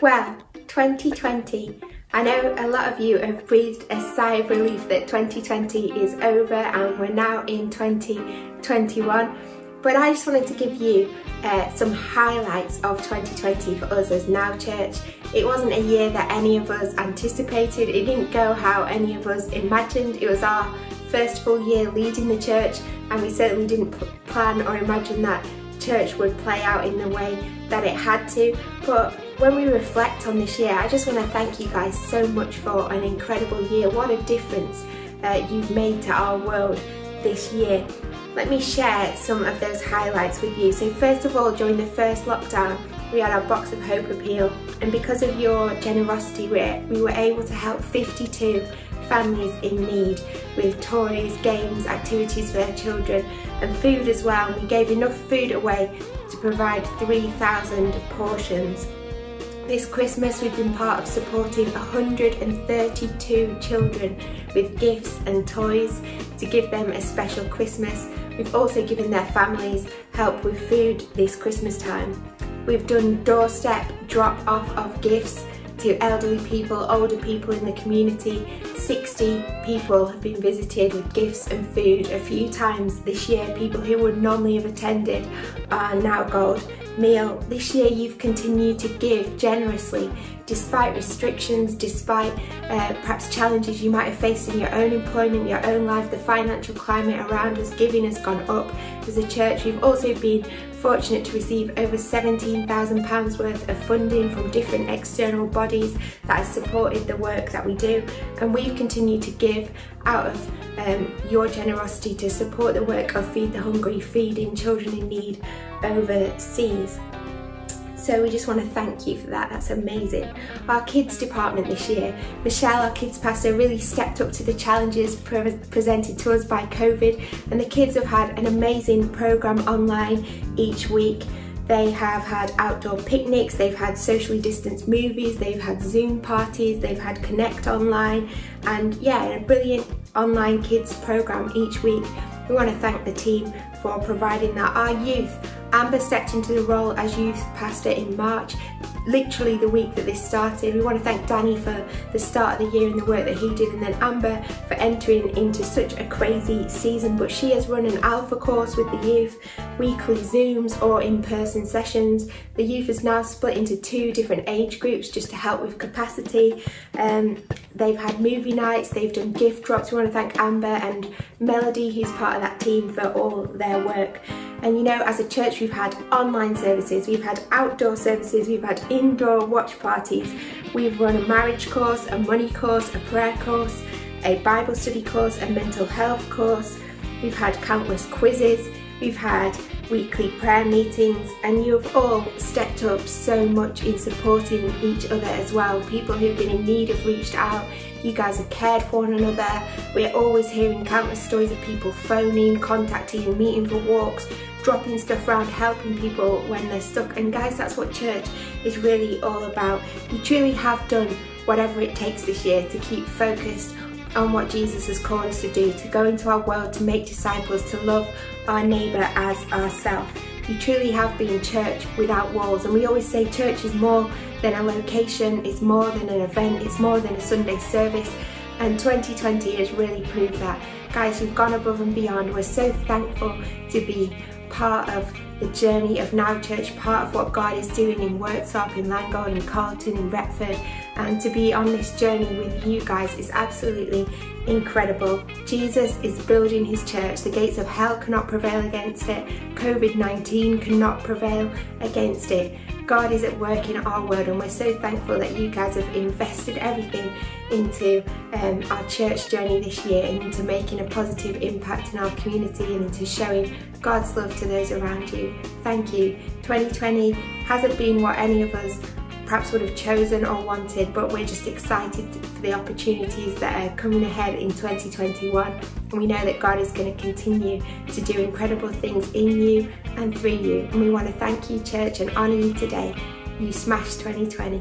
Well, 2020. I know a lot of you have breathed a sigh of relief that 2020 is over and we're now in 2021. But I just wanted to give you uh, some highlights of 2020 for us as Now Church. It wasn't a year that any of us anticipated. It didn't go how any of us imagined. It was our first full year leading the church and we certainly didn't plan or imagine that church would play out in the way that it had to. But when we reflect on this year, I just want to thank you guys so much for an incredible year. What a difference uh, you've made to our world this year. Let me share some of those highlights with you. So first of all, during the first lockdown, we had our Box of Hope appeal and because of your generosity, we were able to help 52 families in need with toys, games, activities for their children and food as well. We gave enough food away to provide 3,000 portions. This Christmas we've been part of supporting 132 children with gifts and toys to give them a special Christmas. We've also given their families help with food this Christmas time. We've done doorstep drop off of gifts to elderly people, older people in the community. 60 people have been visited with gifts and food a few times this year. People who would normally have attended are now gold meal. This year you've continued to give generously despite restrictions, despite uh, perhaps challenges you might have faced in your own employment, your own life, the financial climate around us, giving has gone up as a church. We've also been fortunate to receive over £17,000 worth of funding from different external bodies that has supported the work that we do and we've continued to give out of um, your generosity to support the work of Feed the Hungry, feeding children in need overseas. So we just want to thank you for that, that's amazing. Our kids department this year, Michelle, our kids pastor, really stepped up to the challenges pre presented to us by COVID and the kids have had an amazing programme online each week. They have had outdoor picnics, they've had socially distanced movies, they've had Zoom parties, they've had Connect online and yeah, a brilliant online kids programme each week. We want to thank the team for providing that. Our youth Amber stepped into the role as youth pastor in March, literally the week that this started. We want to thank Danny for the start of the year and the work that he did and then Amber for entering into such a crazy season but she has run an alpha course with the youth, weekly Zooms or in-person sessions. The youth is now split into two different age groups just to help with capacity. Um, they've had movie nights, they've done gift drops. We want to thank Amber and Melody who's part of that team for all their work. And you know, as a church, we've had online services, we've had outdoor services, we've had indoor watch parties, we've run a marriage course, a money course, a prayer course, a Bible study course, a mental health course, we've had countless quizzes, we've had weekly prayer meetings, and you have all stepped up so much in supporting each other as well. People who've been in need have reached out, you guys have cared for one another. We're always hearing countless stories of people phoning, contacting, meeting for walks, dropping stuff around, helping people when they're stuck. And guys, that's what church is really all about. You truly have done whatever it takes this year to keep focused on what Jesus has called us to do, to go into our world, to make disciples, to love our neighbour as ourselves. You truly have been church without walls. And we always say church is more than a location, it's more than an event, it's more than a Sunday service. And 2020 has really proved that. Guys, you've gone above and beyond. We're so thankful to be part of the journey of Now Church, part of what God is doing in Worksop, in Langold, in Carlton, in Retford, and to be on this journey with you guys is absolutely incredible. Jesus is building his church. The gates of hell cannot prevail against it. COVID-19 cannot prevail against it. God is at work in our world and we're so thankful that you guys have invested everything into um, our church journey this year into making a positive impact in our community and into showing God's love to those around Thank you. 2020 hasn't been what any of us perhaps would have chosen or wanted, but we're just excited for the opportunities that are coming ahead in 2021. And we know that God is going to continue to do incredible things in you and through you. And we want to thank you, church, and honour you today. You smashed 2020.